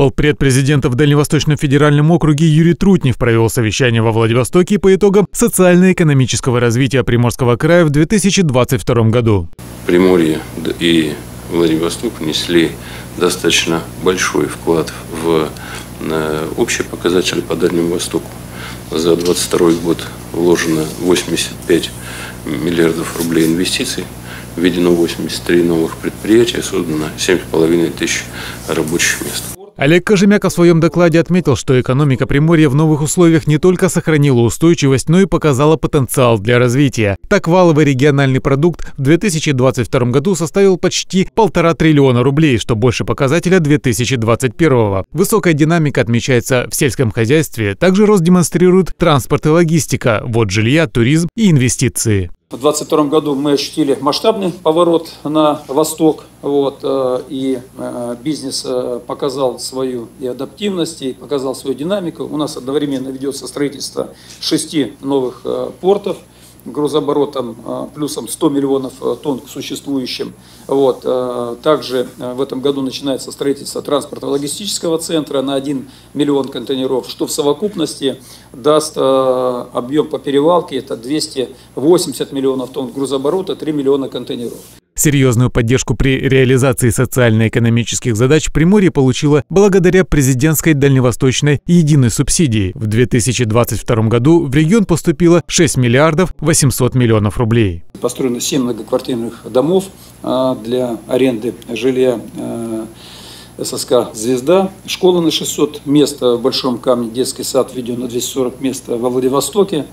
Полпред президента в Дальневосточном федеральном округе Юрий Трутнев провел совещание во Владивостоке по итогам социально-экономического развития Приморского края в 2022 году. Приморье и Владивосток внесли достаточно большой вклад в э, общие показатели по Дальнему Востоку. За 2022 год вложено 85 миллиардов рублей инвестиций, введено 83 новых предприятия, создано 7,5 тысяч рабочих мест. Олег Кожемяка в своем докладе отметил, что экономика Приморья в новых условиях не только сохранила устойчивость, но и показала потенциал для развития. Так валовый региональный продукт в 2022 году составил почти полтора триллиона рублей, что больше показателя 2021. Высокая динамика отмечается в сельском хозяйстве, также рост демонстрирует транспорт и логистика, вот жилья, туризм и инвестиции. В 2022 году мы ощутили масштабный поворот на восток, вот, э, и э, бизнес э, показал свою и адаптивность, и показал свою динамику. У нас одновременно ведется строительство шести новых портов – грузооборотом а, плюсом 100 миллионов а, тонн к существующим. Вот. А, также в этом году начинается строительство транспортно-логистического центра на 1 миллион контейнеров, что в совокупности даст объем по перевалке, это 280 миллионов тонн грузооборота, 3 миллиона контейнеров. Серьезную поддержку при реализации социально-экономических задач Приморье получило благодаря президентской дальневосточной единой субсидии. В 2022 году в регион поступило 6 миллиардов 800 миллионов рублей. Построено 7 многоквартирных домов а, для аренды жилья ССК «Звезда», школа на 600 мест в Большом Камне, детский сад введен на 240 мест во Владивостоке.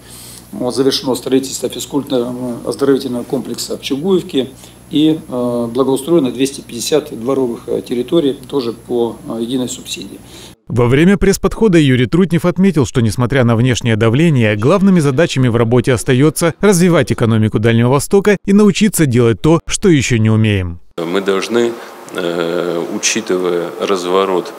Вот, завершено строительство физкультурно-оздоровительного комплекса в Чугуевке и э, благоустроено 250 дворовых э, территорий тоже по э, единой субсидии. Во время пресс-подхода Юрий Трутнев отметил, что несмотря на внешнее давление, главными задачами в работе остается развивать экономику Дальнего Востока и научиться делать то, что еще не умеем. Мы должны, учитывая разворот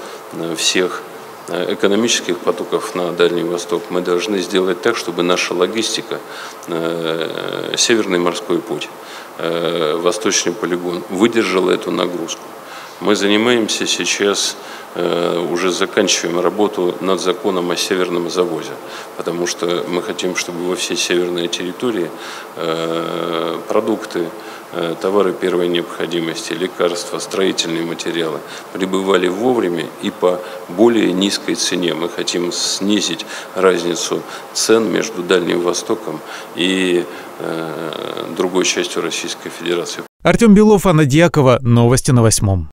всех экономических потоков на Дальний Восток, мы должны сделать так, чтобы наша логистика, Северный морской путь, Восточный полигон выдержала эту нагрузку. Мы занимаемся сейчас, уже заканчиваем работу над законом о северном завозе, потому что мы хотим, чтобы во все северные территории продукты, Э, товары первой необходимости, лекарства, строительные материалы прибывали вовремя и по более низкой цене. Мы хотим снизить разницу цен между Дальним Востоком и э, другой частью Российской Федерации. Артем Белов, Анна Дьякова. Новости на восьмом.